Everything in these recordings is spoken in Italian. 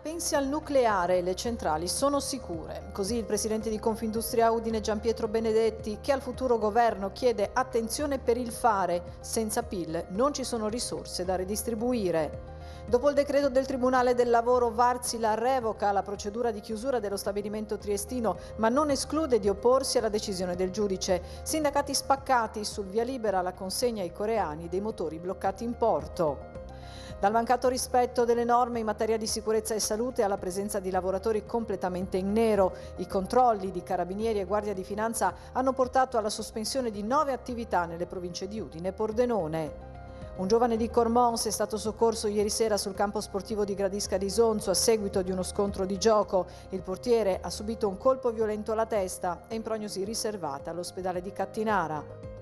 pensi al nucleare, le centrali sono sicure. Così il presidente di Confindustria Udine Giampietro Benedetti che al futuro governo chiede attenzione per il fare. Senza PIL non ci sono risorse da redistribuire. Dopo il decreto del Tribunale del Lavoro Varzi la revoca la procedura di chiusura dello stabilimento triestino ma non esclude di opporsi alla decisione del giudice. Sindacati spaccati sul via libera la consegna ai coreani dei motori bloccati in porto. Dal mancato rispetto delle norme in materia di sicurezza e salute alla presenza di lavoratori completamente in nero, i controlli di carabinieri e guardia di finanza hanno portato alla sospensione di nove attività nelle province di Udine e Pordenone. Un giovane di Cormons è stato soccorso ieri sera sul campo sportivo di Gradisca di Sonzo a seguito di uno scontro di gioco. Il portiere ha subito un colpo violento alla testa e in prognosi riservata all'ospedale di Cattinara.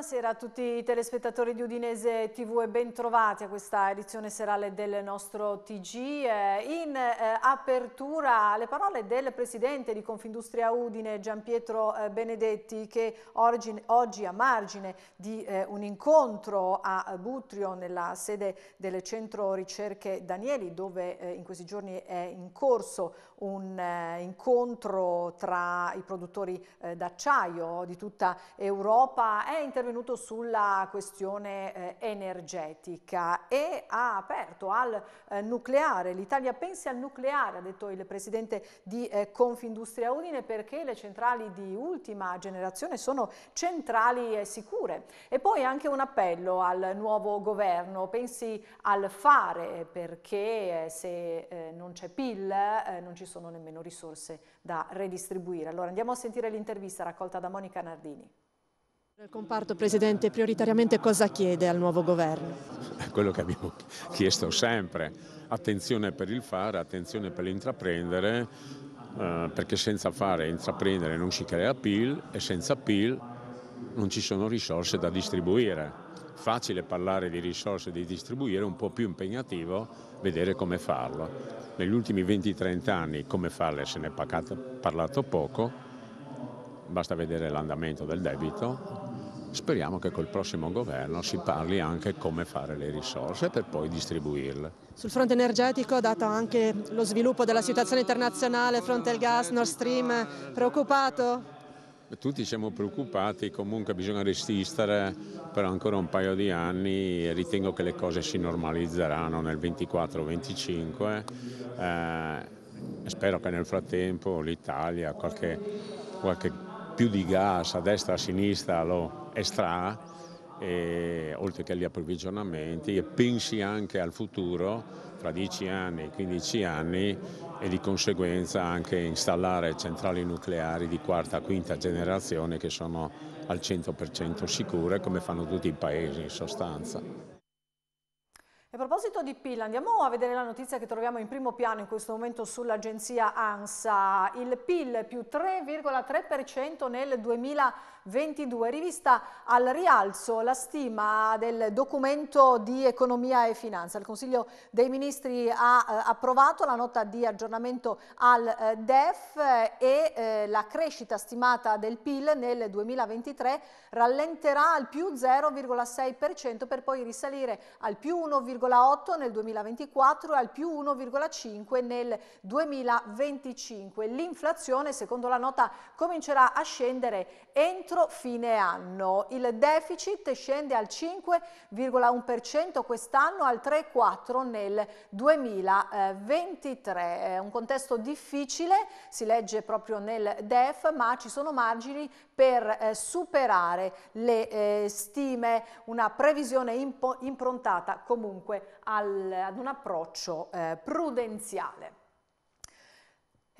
Buonasera a tutti i telespettatori di Udinese TV e ben trovati a questa edizione serale del nostro TG. Eh, in eh, apertura le parole del presidente di Confindustria Udine Giampietro eh, Benedetti che oggi, a margine di un incontro a Butrio nella sede del centro ricerche Danieli dove in questi giorni è in corso un eh, incontro tra i produttori d'acciaio di tutta Europa è intervenuto sulla questione eh, energetica e ha aperto al eh, nucleare. L'Italia pensi al nucleare, ha detto il presidente di eh, Confindustria Udine, perché le centrali di ultima generazione sono centrali eh, sicure. E poi anche un appello al nuovo governo, pensi al fare, perché eh, se eh, non c'è PIL non ci sono nemmeno risorse da redistribuire. Allora andiamo a sentire l'intervista raccolta da Monica Nardini. Il comparto, Presidente, prioritariamente cosa chiede al nuovo governo? Quello che abbiamo chiesto sempre, attenzione per il fare, attenzione per l'intraprendere, eh, perché senza fare e intraprendere non si crea PIL e senza PIL non ci sono risorse da distribuire. Facile parlare di risorse da distribuire, un po' più impegnativo vedere come farlo. Negli ultimi 20-30 anni come farle se ne è parlato poco, basta vedere l'andamento del debito, Speriamo che col prossimo governo si parli anche come fare le risorse per poi distribuirle. Sul fronte energetico, dato anche lo sviluppo della situazione internazionale, fronte al gas, Nord Stream, preoccupato? Tutti siamo preoccupati, comunque bisogna resistere per ancora un paio di anni e ritengo che le cose si normalizzeranno nel 24-25. Eh, spero che nel frattempo l'Italia qualche, qualche più di gas a destra e a sinistra lo estrae, e, oltre che agli approvvigionamenti, e pensi anche al futuro, tra 10 anni, 15 anni, e di conseguenza anche installare centrali nucleari di quarta, quinta generazione che sono al 100% sicure, come fanno tutti i paesi in sostanza. A proposito di PIL, andiamo a vedere la notizia che troviamo in primo piano in questo momento sull'agenzia ANSA. Il PIL più 3,3% nel 2022, rivista al rialzo la stima del documento di economia e finanza. Il Consiglio dei Ministri ha eh, approvato la nota di aggiornamento al eh, DEF e eh, la crescita stimata del PIL nel 2023 rallenterà al più 0,6% per poi risalire al più 1,5% 1,8 nel 2024 e al più 1,5 nel 2025. L'inflazione, secondo la nota, comincerà a scendere entro fine anno. Il deficit scende al 5,1% quest'anno, al 3,4% nel 2023. È un contesto difficile, si legge proprio nel DEF, ma ci sono margini per eh, superare le eh, stime, una previsione improntata comunque al, ad un approccio eh, prudenziale.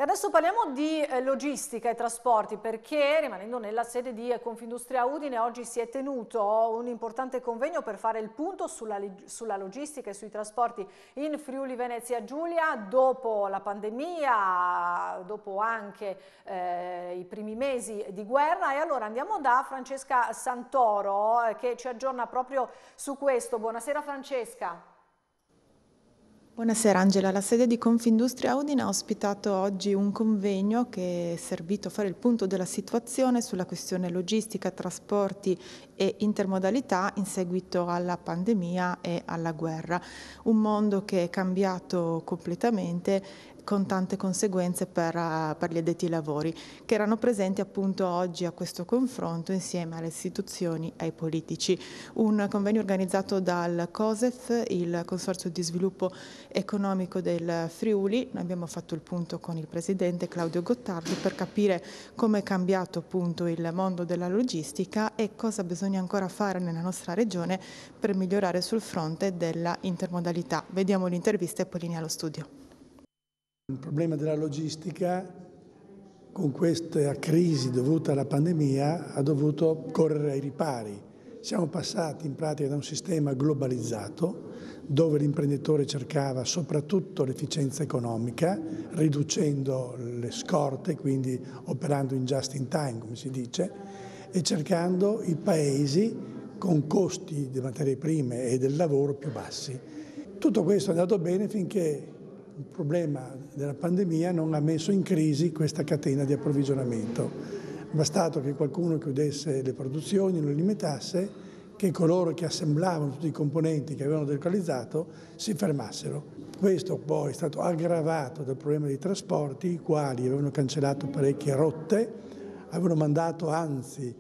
E adesso parliamo di eh, logistica e trasporti perché rimanendo nella sede di Confindustria Udine oggi si è tenuto un importante convegno per fare il punto sulla, sulla logistica e sui trasporti in Friuli Venezia Giulia dopo la pandemia, dopo anche eh, i primi mesi di guerra e allora andiamo da Francesca Santoro eh, che ci aggiorna proprio su questo. Buonasera Francesca. Buonasera Angela, la sede di Confindustria Udine ha ospitato oggi un convegno che è servito a fare il punto della situazione sulla questione logistica, trasporti e intermodalità in seguito alla pandemia e alla guerra. Un mondo che è cambiato completamente con tante conseguenze per, uh, per, gli addetti ai lavori, che erano presenti appunto oggi a questo confronto insieme alle istituzioni e ai politici. Un convegno organizzato dal COSEF, il Consorzio di Sviluppo Economico del Friuli. Noi abbiamo fatto il punto con il Presidente Claudio Gottardi per capire come è cambiato appunto il mondo della logistica e cosa bisogna ancora fare nella nostra regione per migliorare sul fronte della intermodalità. Vediamo l'intervista e poi linea allo studio. Il problema della logistica con questa crisi dovuta alla pandemia ha dovuto correre ai ripari. Siamo passati in pratica da un sistema globalizzato dove l'imprenditore cercava soprattutto l'efficienza economica, riducendo le scorte, quindi operando in just in time, come si dice, e cercando i paesi con costi di materie prime e del lavoro più bassi. Tutto questo è andato bene finché il problema della pandemia non ha messo in crisi questa catena di approvvigionamento. Bastato che qualcuno chiudesse le produzioni, lo limitasse, che coloro che assemblavano tutti i componenti che avevano delocalizzato si fermassero. Questo poi è stato aggravato dal problema dei trasporti, i quali avevano cancellato parecchie rotte, avevano mandato anzi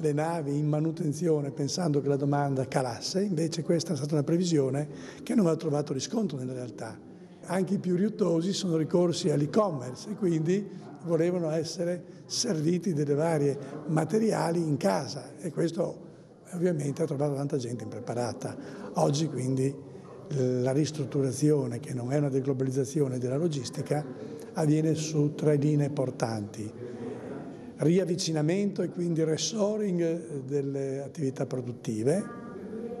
le navi in manutenzione pensando che la domanda calasse, invece questa è stata una previsione che non ha trovato riscontro nella realtà anche i più riottosi sono ricorsi all'e-commerce e quindi volevano essere serviti delle varie materiali in casa e questo ovviamente ha trovato tanta gente impreparata. Oggi quindi la ristrutturazione, che non è una deglobalizzazione della logistica, avviene su tre linee portanti. Riavvicinamento e quindi reshoring delle attività produttive,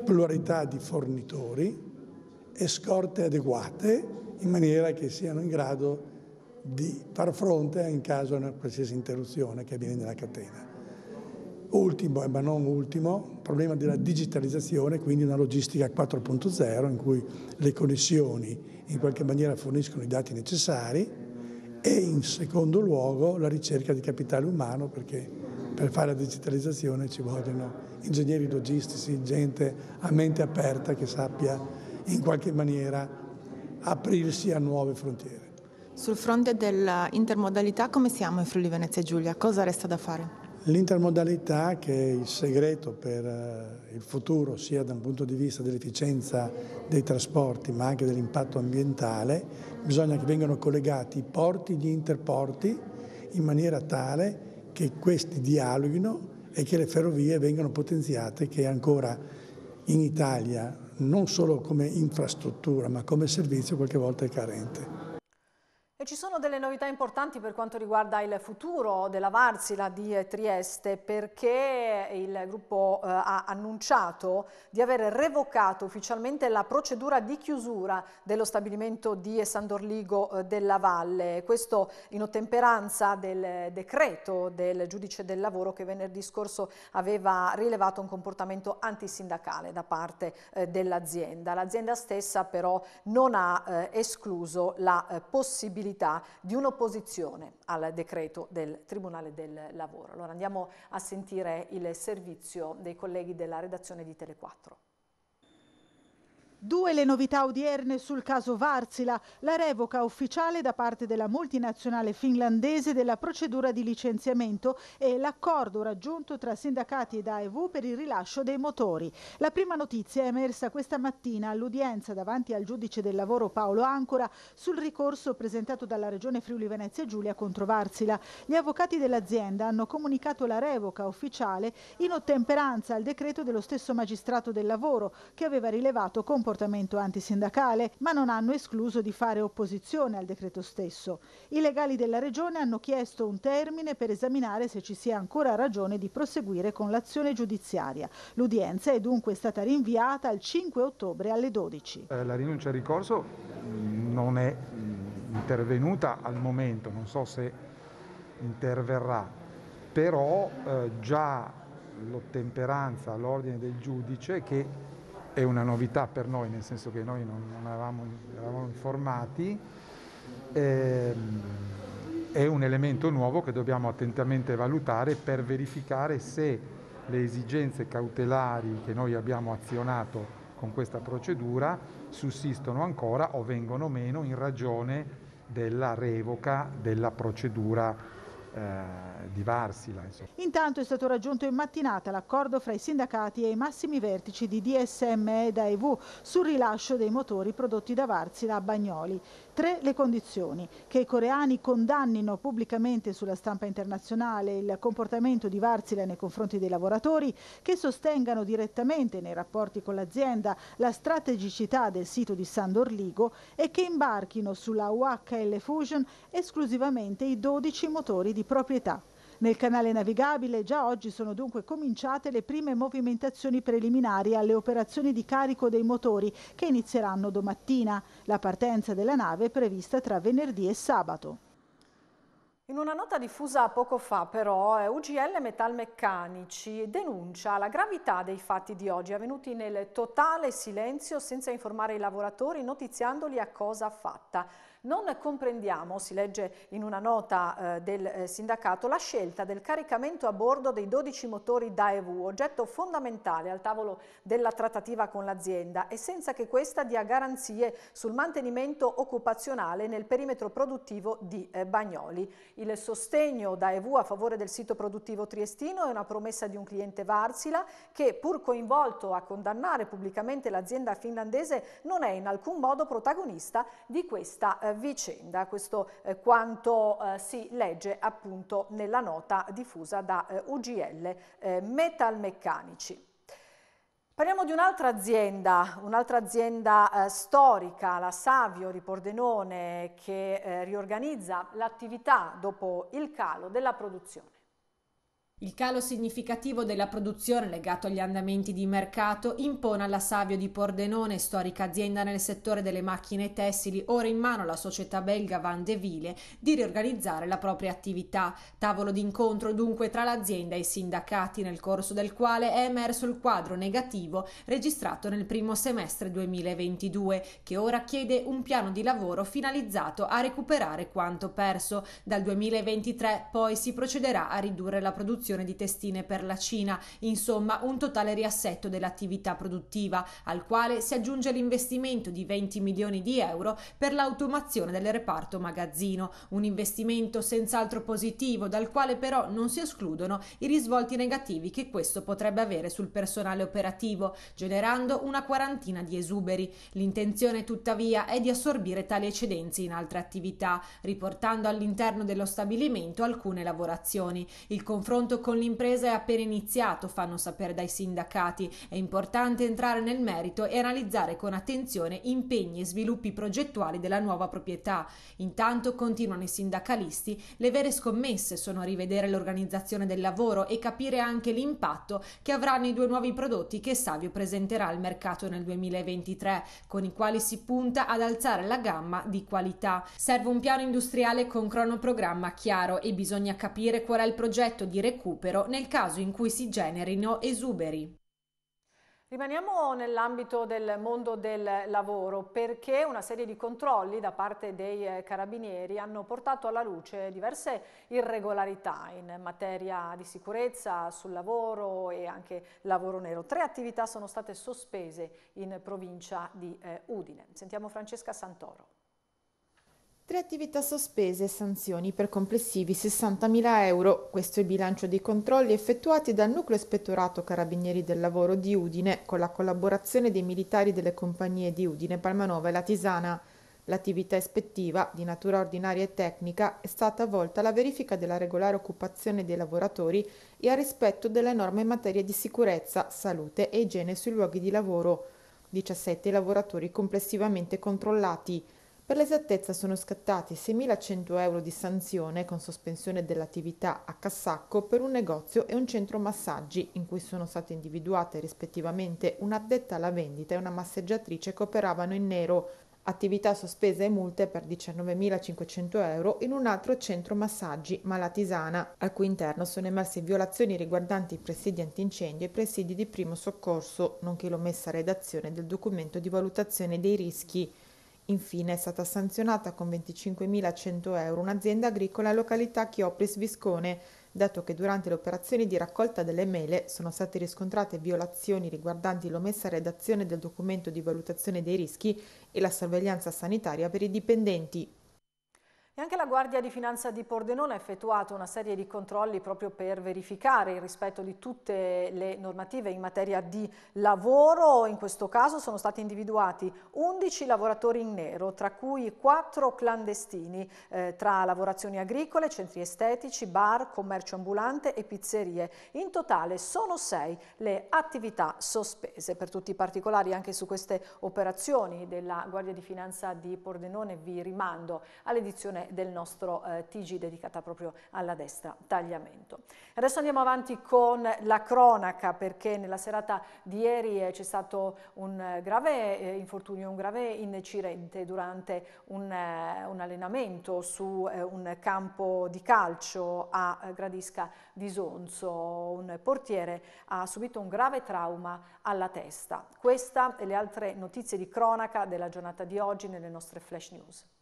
pluralità di fornitori e scorte adeguate in maniera che siano in grado di far fronte in caso di una qualsiasi interruzione che avviene nella catena. Ultimo, ma non ultimo, il problema della digitalizzazione, quindi una logistica 4.0 in cui le connessioni in qualche maniera forniscono i dati necessari e in secondo luogo la ricerca di capitale umano perché per fare la digitalizzazione ci vogliono ingegneri logistici, gente a mente aperta che sappia in qualche maniera aprirsi a nuove frontiere. Sul fronte dell'intermodalità come siamo in Friuli Venezia Giulia? Cosa resta da fare? L'intermodalità che è il segreto per eh, il futuro sia da un punto di vista dell'efficienza dei trasporti ma anche dell'impatto ambientale, bisogna che vengano collegati i porti, gli interporti in maniera tale che questi dialoghino e che le ferrovie vengano potenziate che ancora in Italia non solo come infrastruttura ma come servizio qualche volta è carente. E ci sono delle novità importanti per quanto riguarda il futuro della Varsila di Trieste perché il gruppo eh, ha annunciato di aver revocato ufficialmente la procedura di chiusura dello stabilimento di Sandorligo eh, della Valle. Questo in ottemperanza del decreto del giudice del lavoro che venerdì scorso aveva rilevato un comportamento antisindacale da parte eh, dell'azienda. L'azienda stessa però non ha eh, escluso la eh, possibilità possibilità di un'opposizione al decreto del Tribunale del Lavoro. Allora andiamo a sentire il servizio dei colleghi della redazione di Tele4. Due le novità odierne sul caso Varsila, la revoca ufficiale da parte della multinazionale finlandese della procedura di licenziamento e l'accordo raggiunto tra sindacati ed AEV per il rilascio dei motori. La prima notizia è emersa questa mattina all'udienza davanti al giudice del lavoro Paolo Ancora sul ricorso presentato dalla Regione Friuli Venezia Giulia contro Varsila. Gli avvocati dell'azienda hanno comunicato la revoca ufficiale in ottemperanza al decreto dello stesso magistrato del lavoro che aveva rilevato comportamenti comportamento antisindacale, ma non hanno escluso di fare opposizione al decreto stesso. I legali della Regione hanno chiesto un termine per esaminare se ci sia ancora ragione di proseguire con l'azione giudiziaria. L'udienza è dunque stata rinviata al 5 ottobre alle 12. Eh, la rinuncia al ricorso mm, non è mm, intervenuta al momento, non so se interverrà, però eh, già l'ottemperanza all'ordine del giudice che è una novità per noi, nel senso che noi non, non eravamo, eravamo, informati, eh, è un elemento nuovo che dobbiamo attentamente valutare per verificare se le esigenze cautelari che noi abbiamo azionato con questa procedura sussistono ancora o vengono meno in ragione della revoca della procedura eh, di Varsila. Insomma. Intanto è stato raggiunto in mattinata l'accordo fra i sindacati e i massimi vertici di DSM e EV sul rilascio dei motori prodotti da Varsila a Bagnoli. Tre le condizioni, che i coreani condannino pubblicamente sulla stampa internazionale il comportamento di Varsila nei confronti dei lavoratori, che sostengano direttamente nei rapporti con l'azienda la strategicità del sito di San Dorligo e che imbarchino sulla UHL Fusion esclusivamente i 12 motori di proprietà. Nel canale navigabile già oggi sono dunque cominciate le prime movimentazioni preliminari alle operazioni di carico dei motori che inizieranno domattina. La partenza della nave è prevista tra venerdì e sabato. In una nota diffusa poco fa però UGL Metalmeccanici denuncia la gravità dei fatti di oggi avvenuti nel totale silenzio senza informare i lavoratori notiziandoli a cosa fatta. Non comprendiamo, si legge in una nota eh, del eh, sindacato, la scelta del caricamento a bordo dei 12 motori Daewoo, oggetto fondamentale al tavolo della trattativa con l'azienda e senza che questa dia garanzie sul mantenimento occupazionale nel perimetro produttivo di eh, Bagnoli. Il sostegno Daewoo a favore del sito produttivo triestino è una promessa di un cliente Varsila che, pur coinvolto a condannare pubblicamente l'azienda finlandese, non è in alcun modo protagonista di questa eh, vicenda. Questo eh, quanto eh, si legge appunto nella nota diffusa da eh, UGL eh, Metalmeccanici. Parliamo di un'altra azienda, un'altra azienda eh, storica, la Savio di Pordenone, che eh, riorganizza l'attività dopo il calo della produzione. Il calo significativo della produzione legato agli andamenti di mercato impone alla Savio di Pordenone, storica azienda nel settore delle macchine tessili, ora in mano alla società belga Van de Ville, di riorganizzare la propria attività. Tavolo d'incontro dunque tra l'azienda e i sindacati, nel corso del quale è emerso il quadro negativo registrato nel primo semestre 2022, che ora chiede un piano di lavoro finalizzato a recuperare quanto perso. Dal 2023 poi si procederà a ridurre la produzione produzione di testine per la Cina, insomma un totale riassetto dell'attività produttiva, al quale si aggiunge l'investimento di 20 milioni di euro per l'automazione del reparto magazzino, un investimento senz'altro positivo, dal quale però non si escludono i risvolti negativi che questo potrebbe avere sul personale operativo, generando una quarantina di esuberi. L'intenzione tuttavia è di assorbire tali eccedenze in altre attività, riportando all'interno dello stabilimento alcune lavorazioni. Il confronto con l'impresa è appena iniziato, fanno sapere dai sindacati. È importante entrare nel merito e analizzare con attenzione impegni e sviluppi progettuali della nuova proprietà. Intanto, continuano i sindacalisti, le vere scommesse sono rivedere l'organizzazione del lavoro e capire anche l'impatto che avranno i due nuovi prodotti che Savio presenterà al mercato nel 2023, con i quali si punta ad alzare la gamma di qualità. Serve un piano industriale con cronoprogramma chiaro e bisogna capire qual è il progetto di recupero nel caso in cui si generino esuberi. Rimaniamo nell'ambito del mondo del lavoro perché una serie di controlli da parte dei eh, carabinieri hanno portato alla luce diverse irregolarità in materia di sicurezza sul lavoro e anche lavoro nero. Tre attività sono state sospese in provincia di eh, Udine. Sentiamo Francesca Santoro. Tre attività sospese e sanzioni per complessivi 60.000 euro. Questo è il bilancio dei controlli effettuati dal Nucleo Ispettorato Carabinieri del Lavoro di Udine con la collaborazione dei militari delle compagnie di Udine, Palmanova e Latisana. L'attività ispettiva, di natura ordinaria e tecnica, è stata volta alla verifica della regolare occupazione dei lavoratori e al rispetto delle norme in materia di sicurezza, salute e igiene sui luoghi di lavoro. 17 lavoratori complessivamente controllati. Per l'esattezza sono scattati 6.100 euro di sanzione con sospensione dell'attività a Cassacco per un negozio e un centro massaggi in cui sono state individuate rispettivamente un'addetta alla vendita e una massaggiatrice che operavano in nero. Attività sospese e multe per 19.500 euro in un altro centro massaggi Malatisana, al cui interno sono emerse violazioni riguardanti i presidi antincendio e i presidi di primo soccorso, nonché l'omessa redazione del documento di valutazione dei rischi. Infine è stata sanzionata con 25.100 euro un'azienda agricola in località Chiopris Viscone, dato che durante le operazioni di raccolta delle mele sono state riscontrate violazioni riguardanti l'omessa redazione del documento di valutazione dei rischi e la sorveglianza sanitaria per i dipendenti. E anche la Guardia di Finanza di Pordenone ha effettuato una serie di controlli proprio per verificare il rispetto di tutte le normative in materia di lavoro. In questo caso sono stati individuati 11 lavoratori in nero, tra cui 4 clandestini, eh, tra lavorazioni agricole, centri estetici, bar, commercio ambulante e pizzerie. In totale sono 6 le attività sospese. Per tutti i particolari anche su queste operazioni della Guardia di Finanza di Pordenone vi rimando all'edizione del nostro eh, TG dedicata proprio alla destra tagliamento. Adesso andiamo avanti con la cronaca perché nella serata di ieri eh, c'è stato un eh, grave eh, infortunio, un grave incidente durante un, eh, un allenamento su un campo di calcio a Gradisca di Sonzo. Un portiere ha subito un grave trauma alla testa. Questa e le altre notizie di cronaca della giornata di oggi nelle nostre flash news.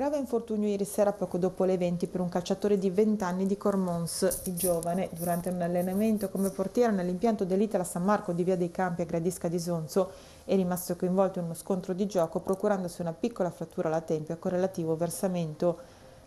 Grave infortunio ieri sera poco dopo le 20 per un calciatore di 20 anni di Cormons. Il giovane, durante un allenamento come portiere nell'impianto dell'Itala San Marco di Via dei Campi a Gradisca di Sonzo, è rimasto coinvolto in uno scontro di gioco procurandosi una piccola frattura alla tempia con relativo versamento.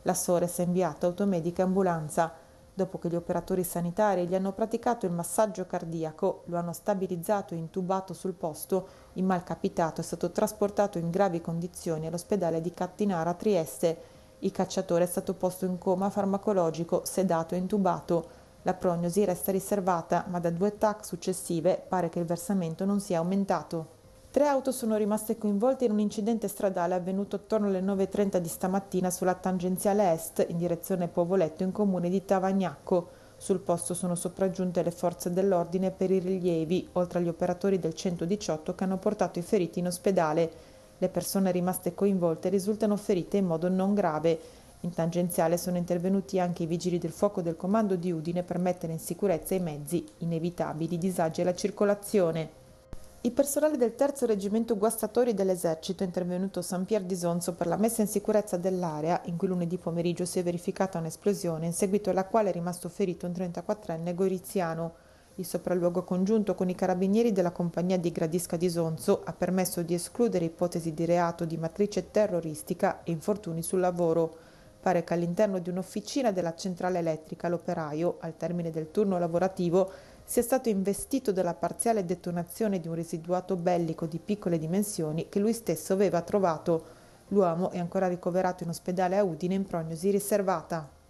La Sores ha inviato automedica e ambulanza. Dopo che gli operatori sanitari gli hanno praticato il massaggio cardiaco, lo hanno stabilizzato e intubato sul posto, il malcapitato è stato trasportato in gravi condizioni all'ospedale di Cattinara Trieste. Il cacciatore è stato posto in coma farmacologico, sedato e intubato. La prognosi resta riservata, ma da due TAC successive pare che il versamento non sia aumentato. Tre auto sono rimaste coinvolte in un incidente stradale avvenuto attorno alle 9.30 di stamattina sulla tangenziale est in direzione Povoletto in comune di Tavagnacco. Sul posto sono sopraggiunte le forze dell'ordine per i rilievi, oltre agli operatori del 118 che hanno portato i feriti in ospedale. Le persone rimaste coinvolte risultano ferite in modo non grave. In tangenziale sono intervenuti anche i vigili del fuoco del comando di Udine per mettere in sicurezza i mezzi, inevitabili disagi alla circolazione. Il personale del terzo reggimento guastatori dell'esercito è intervenuto a San Pier di Sonzo per la messa in sicurezza dell'area in cui lunedì pomeriggio si è verificata un'esplosione in seguito alla quale è rimasto ferito un 34enne goriziano. Il sopralluogo congiunto con i carabinieri della compagnia di Gradisca di Sonzo ha permesso di escludere ipotesi di reato di matrice terroristica e infortuni sul lavoro. Pare che all'interno di un'officina della centrale elettrica l'operaio, al termine del turno lavorativo, sia stato investito dalla parziale detonazione di un residuato bellico di piccole dimensioni che lui stesso aveva trovato. L'uomo è ancora ricoverato in ospedale a Udine in prognosi riservata.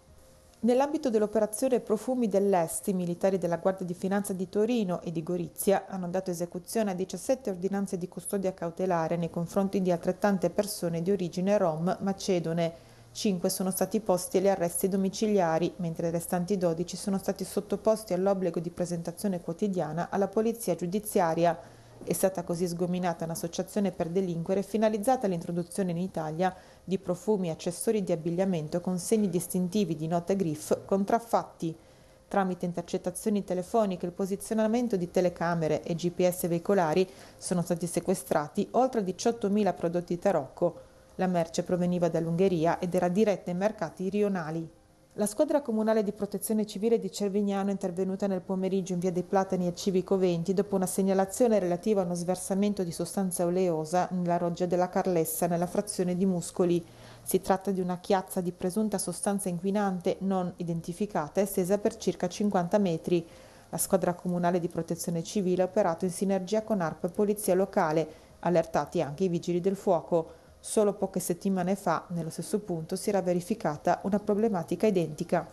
Nell'ambito dell'operazione Profumi dell'Est, i militari della Guardia di Finanza di Torino e di Gorizia hanno dato esecuzione a 17 ordinanze di custodia cautelare nei confronti di altrettante persone di origine rom macedone, Cinque sono stati posti agli arresti domiciliari, mentre i restanti 12 sono stati sottoposti all'obbligo di presentazione quotidiana alla polizia giudiziaria. È stata così sgominata un'associazione per delinquere finalizzata all'introduzione in Italia di profumi e accessori di abbigliamento con segni distintivi di note griff contraffatti. Tramite intercettazioni telefoniche il posizionamento di telecamere e GPS veicolari sono stati sequestrati oltre 18.000 prodotti tarocco. La merce proveniva dall'Ungheria ed era diretta ai mercati rionali. La squadra comunale di protezione civile di Cervignano è intervenuta nel pomeriggio in via dei Platani a Civico 20 dopo una segnalazione relativa a uno sversamento di sostanza oleosa nella roggia della Carlessa nella frazione di Muscoli. Si tratta di una chiazza di presunta sostanza inquinante non identificata estesa per circa 50 metri. La squadra comunale di protezione civile ha operato in sinergia con ARP e Polizia Locale, allertati anche i vigili del fuoco. Solo poche settimane fa, nello stesso punto, si era verificata una problematica identica.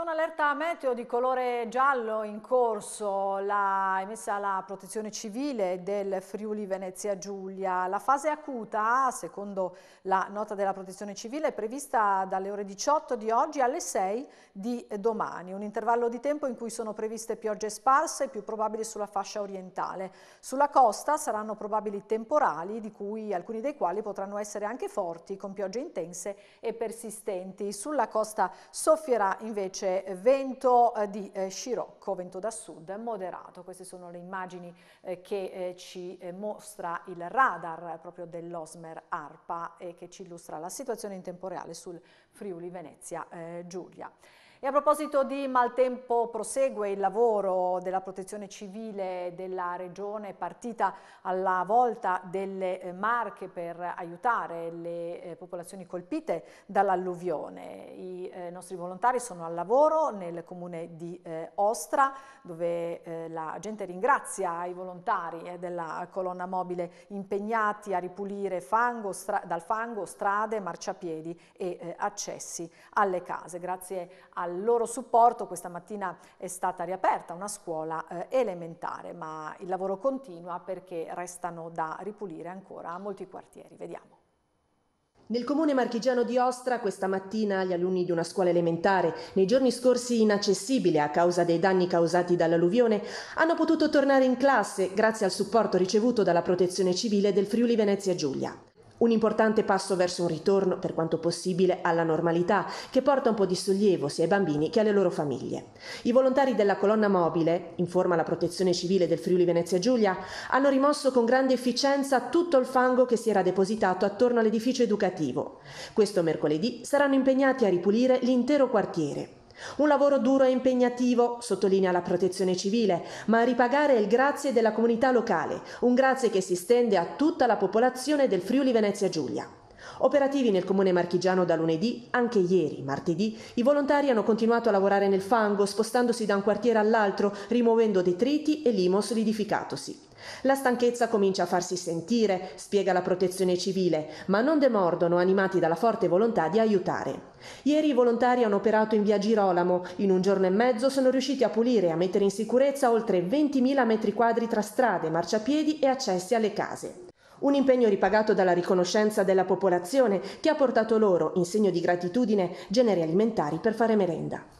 C'è un'allerta meteo di colore giallo in corso, l'ha emessa la protezione civile del Friuli Venezia Giulia. La fase acuta, secondo la nota della protezione civile, è prevista dalle ore 18 di oggi alle 6 di domani, un intervallo di tempo in cui sono previste piogge sparse, più probabili sulla fascia orientale. Sulla costa saranno probabili temporali, di cui alcuni dei quali potranno essere anche forti, con piogge intense e persistenti. Sulla costa soffierà invece invece vento eh, di eh, scirocco, vento da sud moderato. Queste sono le immagini eh, che ci mostra il radar proprio dell'Osmer ARPA e che ci illustra la situazione in tempo reale sul Friuli Venezia Giulia. E a proposito di maltempo prosegue il lavoro della protezione civile della regione partita alla volta delle eh, Marche per aiutare le eh, popolazioni colpite dall'alluvione. I eh, nostri volontari sono al lavoro nel comune di Ostra dove la gente ringrazia i volontari della colonna mobile impegnati a ripulire fango, dal fango strade, marciapiedi e accessi alle case. Grazie al al loro supporto questa mattina è stata riaperta una scuola eh, elementare, ma il lavoro continua perché restano da ripulire ancora molti quartieri. Vediamo. Nel comune marchigiano di Ostra, questa mattina gli alunni di una scuola elementare, nei giorni scorsi inaccessibile a causa dei danni causati dall'alluvione, hanno potuto tornare in classe grazie al supporto ricevuto dalla Protezione Civile del Friuli Venezia Giulia. Un importante passo verso un ritorno, per quanto possibile, alla normalità, che porta un po' di sollievo sia ai bambini che alle loro famiglie. I volontari della colonna mobile, informa la protezione civile del Friuli Venezia Giulia, hanno rimosso con grande efficienza tutto il fango che si era depositato attorno all'edificio educativo. Questo mercoledì saranno impegnati a ripulire l'intero quartiere. Un lavoro duro e impegnativo, sottolinea la protezione civile, ma a ripagare il grazie della comunità locale, un grazie che si stende a tutta la popolazione del Friuli Venezia Giulia. Operativi nel comune marchigiano da lunedì, anche ieri, martedì, i volontari hanno continuato a lavorare nel fango, spostandosi da un quartiere all'altro, rimuovendo detriti e limos solidificatosi. La stanchezza comincia a farsi sentire, spiega la protezione civile, ma non demordono animati dalla forte volontà di aiutare. Ieri i volontari hanno operato in via Girolamo, in un giorno e mezzo sono riusciti a pulire e a mettere in sicurezza oltre 20.000 metri quadri tra strade, marciapiedi e accessi alle case. Un impegno ripagato dalla riconoscenza della popolazione che ha portato loro, in segno di gratitudine, generi alimentari per fare merenda.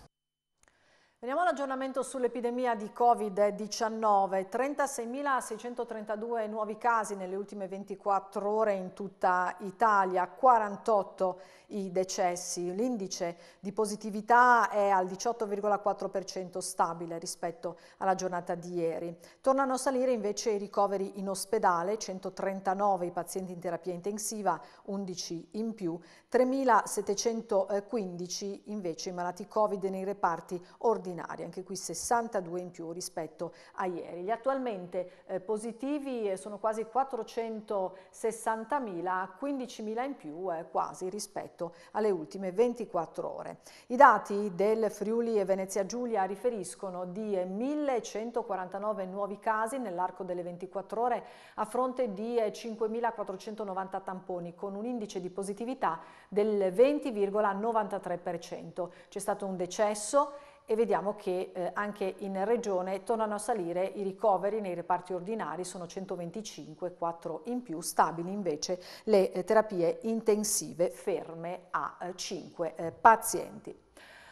Veniamo all'aggiornamento sull'epidemia di Covid-19, 36.632 nuovi casi nelle ultime 24 ore in tutta Italia, 48 i decessi, l'indice di positività è al 18,4% stabile rispetto alla giornata di ieri. Tornano a salire invece i ricoveri in ospedale, 139 i pazienti in terapia intensiva, 11 in più, 3.715 invece i malati Covid nei reparti ordinari ordinari, anche qui 62 in più rispetto a ieri. Gli attualmente eh, positivi sono quasi 460.000, 15.000 in più eh, quasi rispetto alle ultime 24 ore. I dati del Friuli e Venezia Giulia riferiscono di 1.149 nuovi casi nell'arco delle 24 ore a fronte di 5.490 tamponi con un indice di positività del 20,93%. C'è stato un decesso e vediamo che eh, anche in regione tornano a salire i ricoveri nei reparti ordinari, sono 125, 4 in più, stabili invece le eh, terapie intensive ferme a eh, 5 eh, pazienti.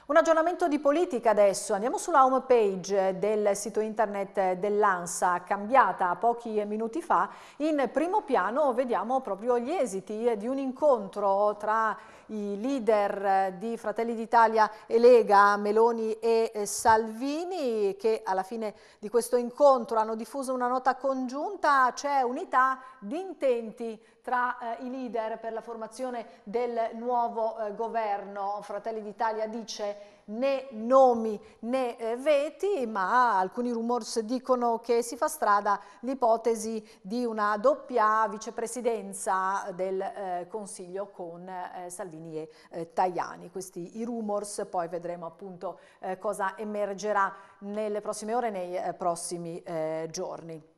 Un aggiornamento di politica adesso, andiamo sulla home page del sito internet dell'ANSA, cambiata pochi minuti fa, in primo piano vediamo proprio gli esiti di un incontro tra i leader di Fratelli d'Italia e Lega, Meloni e Salvini, che alla fine di questo incontro hanno diffuso una nota congiunta, c'è unità di intenti tra eh, i leader per la formazione del nuovo eh, governo. Fratelli d'Italia dice né nomi né eh, veti, ma alcuni rumors dicono che si fa strada l'ipotesi di una doppia vicepresidenza del eh, Consiglio con eh, Salvini e eh, Tajani. Questi i rumors, poi vedremo appunto cosa emergerà nelle prossime ore nei prossimi giorni.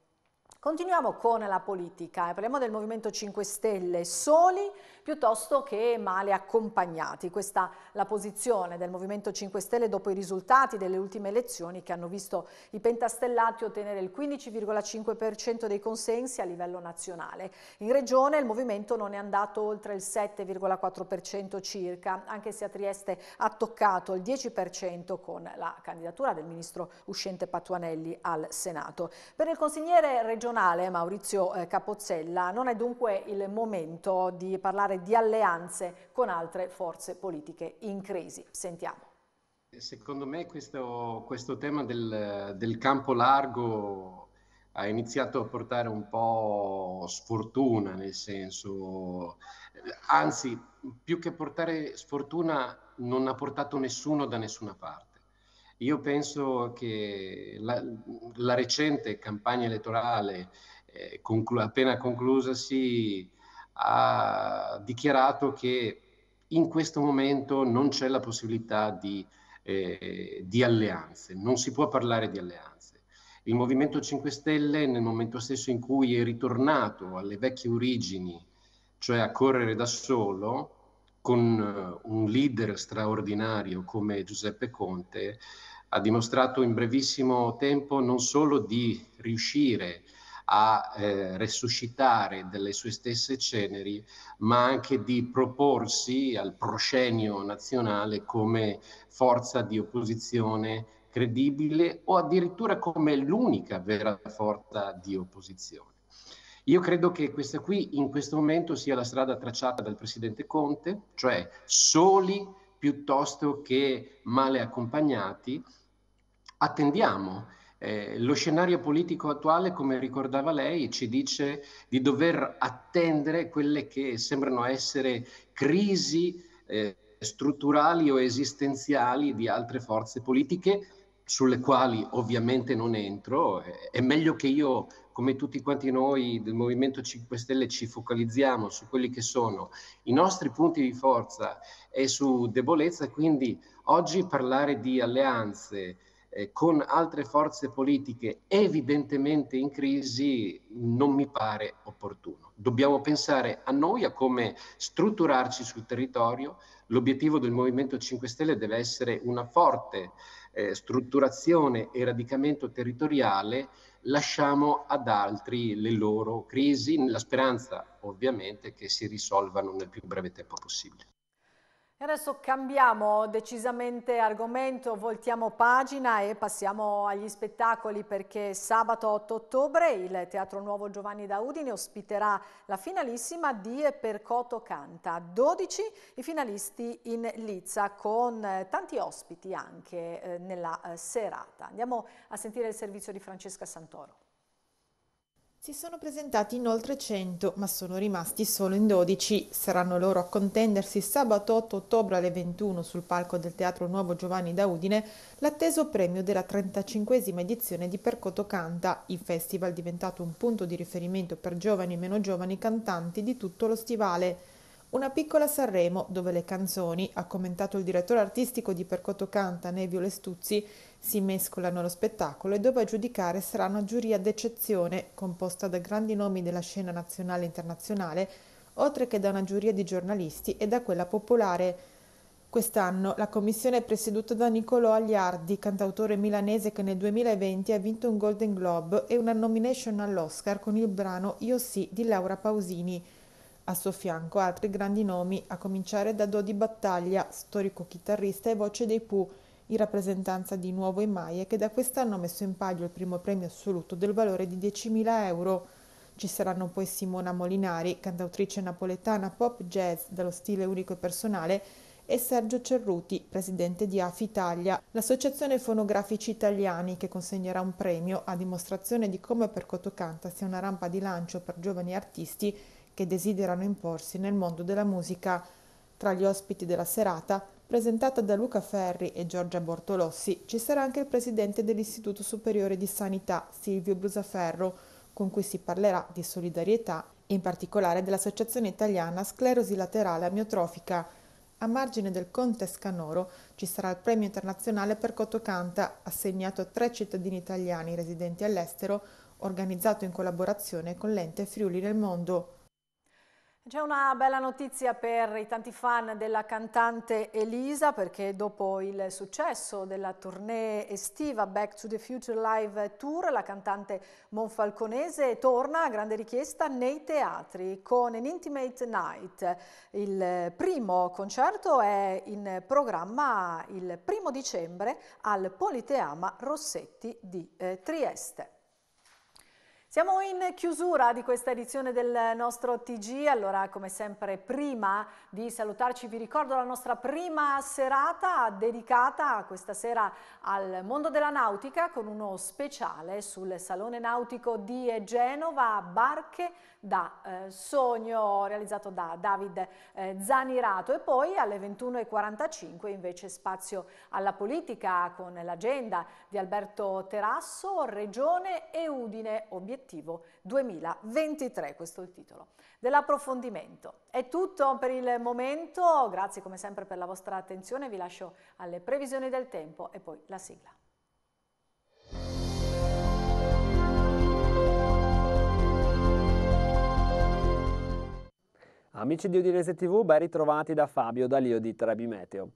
Continuiamo con la politica, parliamo del Movimento 5 Stelle, soli piuttosto che male accompagnati. Questa è la posizione del Movimento 5 Stelle dopo i risultati delle ultime elezioni che hanno visto i pentastellati ottenere il 15,5% dei consensi a livello nazionale. In regione il movimento non è andato oltre il 7,4% circa, anche se a Trieste ha toccato il 10% con la candidatura del ministro uscente Patuanelli al Senato. Per il consigliere regionale Maurizio eh, Capozzella non è dunque il momento di parlare di alleanze con altre forze politiche in crisi. Sentiamo. Secondo me questo, questo tema del, del, campo largo ha iniziato a portare un po' sfortuna, nel senso, anzi, più che portare sfortuna, non ha portato nessuno da nessuna parte. Io penso che la, la recente campagna elettorale eh, conclu- appena conclusasi ha dichiarato che in questo momento non c'è la possibilità di, eh, di alleanze, non si può parlare di alleanze. Il Movimento 5 Stelle nel momento stesso in cui è ritornato alle vecchie origini, cioè a correre da solo, con eh, un leader straordinario come Giuseppe Conte, ha dimostrato in brevissimo tempo non solo di riuscire a eh, resuscitare delle sue stesse ceneri, ma anche di proporsi al proscenio nazionale come forza di opposizione credibile o addirittura come l'unica vera forza di opposizione. Io credo che questa qui in questo momento sia la strada tracciata dal Presidente Conte, cioè soli piuttosto che male accompagnati. Attendiamo eh, lo scenario politico attuale, come ricordava lei, ci dice di dover attendere quelle che sembrano essere crisi eh, strutturali o esistenziali di altre forze politiche sulle quali ovviamente non entro. È meglio che io, come tutti quanti noi del Movimento 5 Stelle, ci focalizziamo su quelli che sono i nostri punti di forza e su debolezza. Quindi oggi parlare di alleanze, eh, con altre forze politiche evidentemente in crisi non mi pare opportuno. Dobbiamo pensare a noi, a come strutturarci sul territorio. L'obiettivo del Movimento 5 Stelle deve essere una forte eh, strutturazione e radicamento territoriale. Lasciamo ad altri le loro crisi, nella speranza ovviamente che si risolvano nel più breve tempo possibile. E adesso cambiamo decisamente argomento, voltiamo pagina e passiamo agli spettacoli perché sabato 8 ottobre il Teatro Nuovo Giovanni da Udine ospiterà la finalissima di Percoto Canta. 12 i finalisti in Lizza con tanti ospiti anche eh, nella eh, serata. Andiamo a sentire il servizio di Francesca Santoro. Si sono presentati in oltre 100, ma sono rimasti solo in 12. Saranno loro a contendersi sabato 8 ottobre alle 21 sul palco del Teatro Nuovo Giovanni da Udine l'atteso premio della 35esima edizione di Percoto Canta, il festival diventato un punto di riferimento per giovani e meno giovani cantanti di tutto lo stivale. Una piccola Sanremo dove le canzoni, ha commentato il direttore artistico di Percoto Canta Nevio Lestuzzi, si mescolano allo spettacolo e dove a giudicare sarà una giuria d'eccezione composta da grandi nomi della scena nazionale e internazionale, oltre che da una giuria di giornalisti e da quella popolare. Quest'anno la commissione è presieduta da Nicolò Agliardi, cantautore milanese che nel 2020 ha vinto un Golden Globe e una nomination all'Oscar con il brano Io sì di Laura Pausini. A suo fianco altri grandi nomi, a cominciare da Dodi Battaglia, storico chitarrista e voce dei Pooh, in rappresentanza di Nuovo Emaie che da quest'anno ha messo in palio il primo premio assoluto del valore di 10.000 euro. Ci saranno poi Simona Molinari, cantautrice napoletana pop jazz dallo stile unico e personale, e Sergio Cerruti, presidente di AFI Italia, l'associazione fonografici italiani che consegnerà un premio a dimostrazione di come Percoto Canta sia una rampa di lancio per giovani artisti che desiderano imporsi nel mondo della musica. Tra gli ospiti della serata, presentata da Luca Ferri e Giorgia Bortolossi, ci sarà anche il presidente dell'Istituto Superiore di Sanità, Silvio Brusaferro, con cui si parlerà di solidarietà e in particolare dell'Associazione Italiana Sclerosi Laterale Amiotrofica. A margine del Conte Scanoro ci sarà il premio internazionale per Cotocanta, assegnato a tre cittadini italiani residenti all'estero, organizzato in collaborazione con l'ente Friuli nel Mondo. C'è una bella notizia per i tanti fan della cantante Elisa perché dopo il successo della tournée estiva Back to the Future Live Tour la cantante monfalconese torna a grande richiesta nei teatri con an Intimate Night. Il primo concerto è in programma il primo dicembre al Politeama Rossetti di eh, Trieste. Siamo in chiusura di questa edizione del nostro TG, allora come sempre prima di salutarci vi ricordo la nostra prima serata dedicata questa sera al mondo della nautica con uno speciale sul Salone Nautico di Genova, barche da eh, sogno realizzato da David eh, Zanirato. E poi alle 21.45 invece spazio alla politica con l'agenda di Alberto Terasso, Regione e Udine, obiettivo 2023, questo è il titolo dell'approfondimento. È tutto per il momento, grazie come sempre per la vostra attenzione, vi lascio alle previsioni del tempo e poi la sigla. Amici di Udinese TV, ben ritrovati da Fabio Dalio di Trebi Meteo.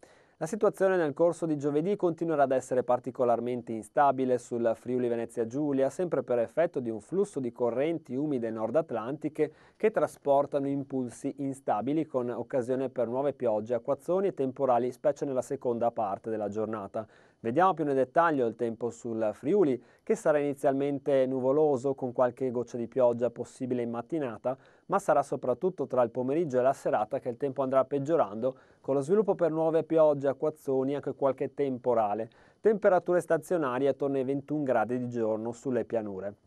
La situazione nel corso di giovedì continuerà ad essere particolarmente instabile sul Friuli Venezia Giulia, sempre per effetto di un flusso di correnti umide nord-atlantiche che trasportano impulsi instabili con occasione per nuove piogge, acquazzoni e temporali, specie nella seconda parte della giornata. Vediamo più nel dettaglio il tempo sul Friuli, che sarà inizialmente nuvoloso con qualche goccia di pioggia possibile in mattinata, ma sarà soprattutto tra il pomeriggio e la serata che il tempo andrà peggiorando, con lo sviluppo per nuove piogge, acquazzoni e anche qualche temporale. Temperature stazionarie attorno ai 21 gradi di giorno sulle pianure.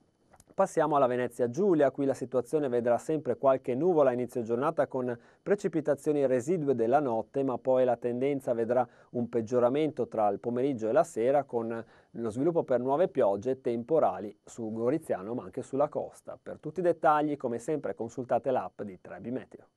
Passiamo alla Venezia Giulia, qui la situazione vedrà sempre qualche nuvola a inizio giornata con precipitazioni residue della notte, ma poi la tendenza vedrà un peggioramento tra il pomeriggio e la sera con lo sviluppo per nuove piogge temporali su Goriziano ma anche sulla costa. Per tutti i dettagli, come sempre, consultate l'app di Trebi Meteo.